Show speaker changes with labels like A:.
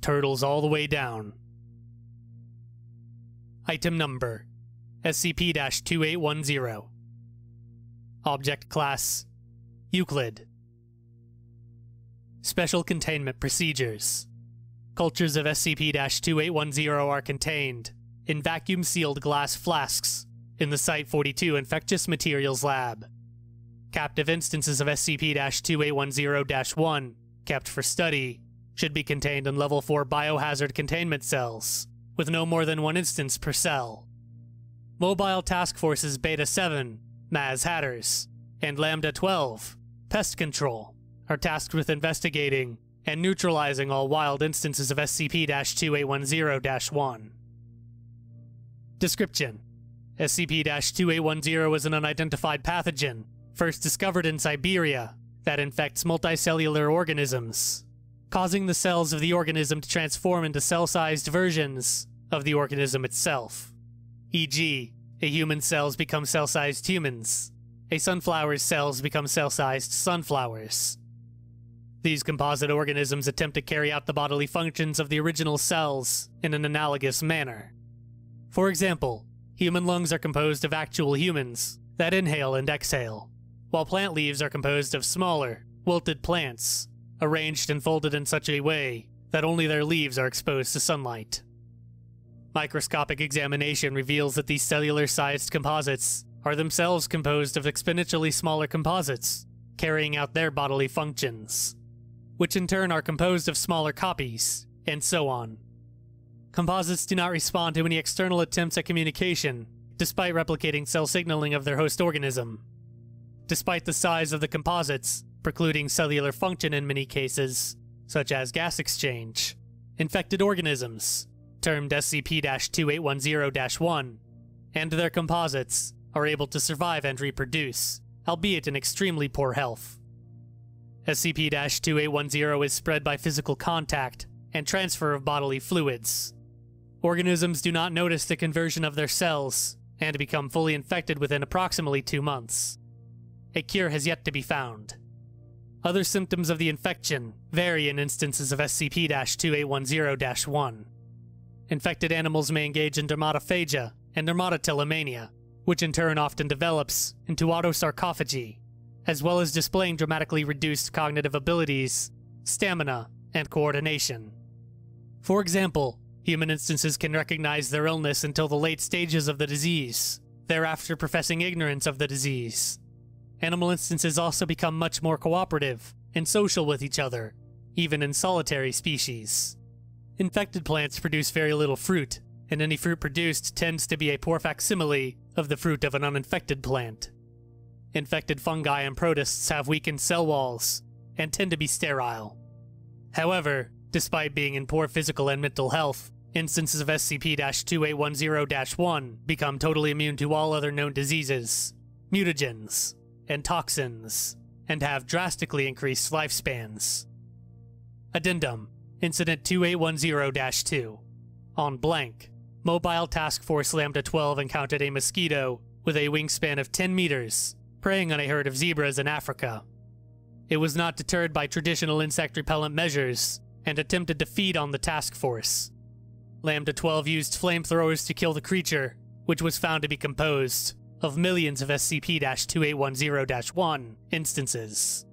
A: turtles all the way down. Item number SCP 2810. Object Class Euclid. Special Containment Procedures Cultures of SCP 2810 are contained in vacuum sealed glass flasks in the Site 42 Infectious Materials Lab. Captive instances of SCP 2810 1, kept for study, should be contained in Level 4 biohazard containment cells, with no more than one instance per cell. Mobile Task Forces Beta 7, Maz Hatters, and Lambda 12, Pest Control, are tasked with investigating and neutralizing all wild instances of SCP 2810 1. Description SCP 2810 is an unidentified pathogen, first discovered in Siberia, that infects multicellular organisms, causing the cells of the organism to transform into cell sized versions of the organism itself. E.g., a human cells become cell sized humans, a sunflower's cells become cell sized sunflowers. These composite organisms attempt to carry out the bodily functions of the original cells in an analogous manner. For example, human lungs are composed of actual humans that inhale and exhale, while plant leaves are composed of smaller, wilted plants, arranged and folded in such a way that only their leaves are exposed to sunlight. Microscopic examination reveals that these cellular sized composites are themselves composed of exponentially smaller composites, carrying out their bodily functions, which in turn are composed of smaller copies, and so on. Composites do not respond to any external attempts at communication, despite replicating cell signaling of their host organism. Despite the size of the composites, precluding cellular function in many cases, such as gas exchange, infected organisms, termed SCP 2810 1, and their composites are able to survive and reproduce, albeit in extremely poor health. SCP 2810 is spread by physical contact and transfer of bodily fluids. Organisms do not notice the conversion of their cells and become fully infected within approximately two months. A cure has yet to be found. Other symptoms of the infection vary in instances of SCP 2810 1. Infected animals may engage in dermatophagia and dermatotillomania, which in turn often develops into autosarcophagy, as well as displaying dramatically reduced cognitive abilities, stamina, and coordination. For example, human instances can recognize their illness until the late stages of the disease, thereafter professing ignorance of the disease. Animal instances also become much more cooperative and social with each other, even in solitary species. Infected plants produce very little fruit, and any fruit produced tends to be a poor facsimile of the fruit of an uninfected plant. Infected fungi and protists have weakened cell walls and tend to be sterile. However, despite being in poor physical and mental health, instances of SCP 2810 1 become totally immune to all other known diseases, mutagens, and toxins, and have drastically increased lifespans. Addendum Incident 2810 2. On blank, Mobile Task Force Lambda 12 encountered a mosquito with a wingspan of 10 meters, preying on a herd of zebras in Africa. It was not deterred by traditional insect repellent measures and attempted to feed on the task force. Lambda 12 used flamethrowers to kill the creature, which was found to be composed of millions of SCP 2810 1 instances.